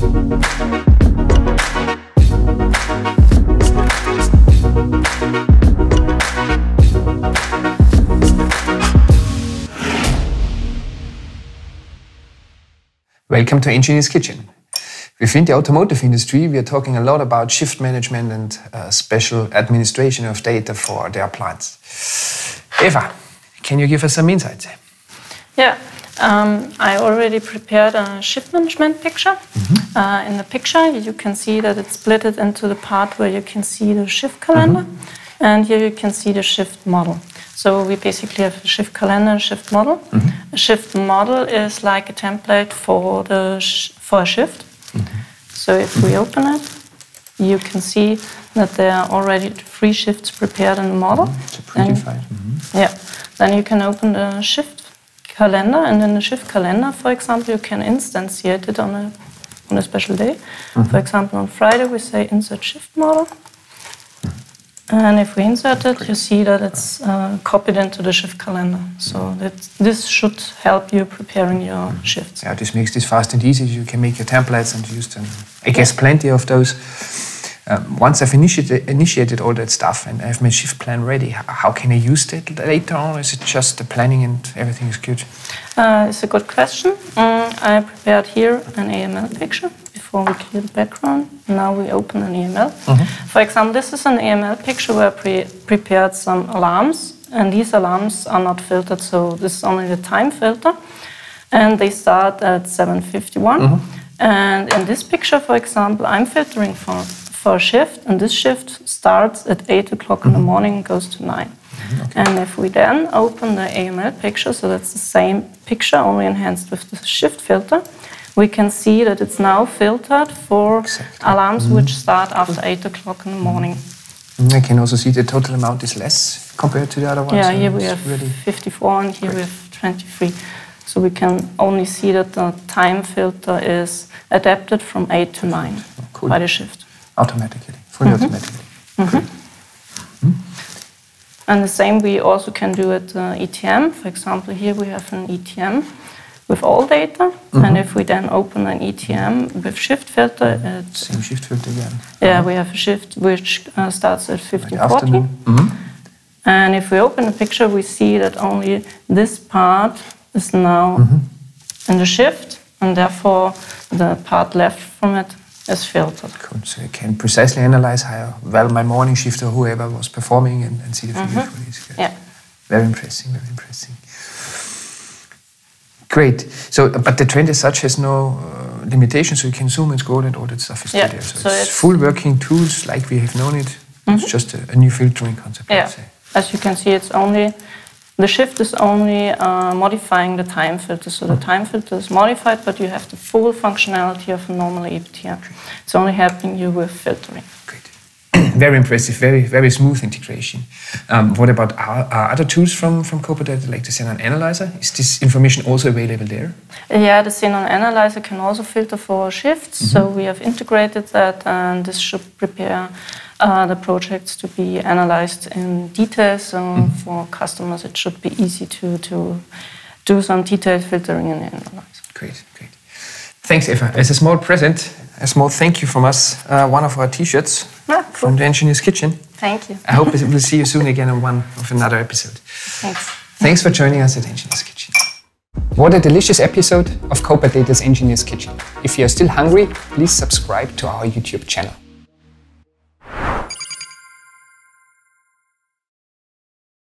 Welcome to Engineer's Kitchen. Within the automotive industry, we are talking a lot about shift management and uh, special administration of data for their plants. Eva, can you give us some insights? Yeah, um, I already prepared a shift management picture. Mm -hmm. uh, in the picture, you can see that it's split into the part where you can see the shift calendar, mm -hmm. and here you can see the shift model. So we basically have a shift calendar and shift model. Mm -hmm. A shift model is like a template for the for a shift. Mm -hmm. So if we open it, you can see that there are already three shifts prepared in the model. Mm -hmm. It's predefined. Yeah. Then you can open the shift calendar, and in the shift calendar, for example, you can instantiate it on a on a special day. For mm-hmm. example, on Friday we say insert shift model. And if we insert it, you see that it's uh, copied into the shift calendar. So that this should help you preparing your shifts. Yeah, this makes this fast and easy. You can make your templates and use them. I guess plenty of those. Um, once I've initiated, initiated all that stuff and I have my shift plan ready, how can I use that later on? Is it just the planning and everything is good? Uh, it's a good question. Um, I prepared here an AML picture before we clear the background. Now we open an AML. Mm -hmm. For example, this is an AML picture where I pre prepared some alarms, and these alarms are not filtered, so this is only the time filter, and they start at 7:51. Mm -hmm. And in this picture, for example, I'm filtering for for a shift, and this shift starts at 8 o'clock in the mm-hmm. morning and goes to 9. Mm-hmm. Okay. And if we then open the AML picture, so that's the same picture, only enhanced with the shift filter, we can see that it's now filtered for exactly. alarms mm. which start after 8 o'clock in the morning. Mm, I can also see the total amount is less compared to the other ones. Yeah, here we have really 54 and here great. we have 23. So we can only see that the time filter is adapted from 8 to 9 oh, cool. by the shift. Automatically, fully mm -hmm. automatically. Mm -hmm. And the same we also can do at uh, ETM. For example, here we have an ETM with all data. And if we then open an ETM with shift filter, it, same shift filter again. Yeah, uh -huh. we have a shift which uh, starts at 1540. Mm -hmm. And if we open the picture, we see that only this part is now in the shift, and therefore the part left from it is filtered. So you can precisely analyze how well my morning shift or whoever was performing and, and see the figure for this. Yeah. Very impressive, very impressive. Great. So, but the trend as such has no uh, limitations, so you can zoom and scroll and all that stuff is yeah. there. So, so it's, it's, full working tools like we have known it. Mm -hmm. It's just a, a, new filtering concept, yeah. As you can see, it's only the shift is only uh, modifying the time filter. So the time filter is modified, but you have the full functionality of a normal EPTM. It's only helping you with filtering. Great. very impressive, very very smooth integration. Um, what about our, our, other tools from, from COPA-DATA, like the zenon Analyzer? Is this information also available there? Yeah, the zenon Analyzer can also filter for shifts. Mm -hmm. So we have integrated that, and this should prepare uh, the projects to be analyzed in detail. So mm. for customers, it should be easy to, to do some detailed filtering and analyze. Great, great. Thanks, Eva. As a small present, a small thank you from us, uh, one of our T-shirts ah, cool. from the Engineer's Kitchen. Thank you. I hope we'll see you soon again on one of another episode. Thanks. Thanks for joining us at Engineer's Kitchen. What a delicious episode of COPA-DATA's Engineer's Kitchen. If you are still hungry, please subscribe to our YouTube channel.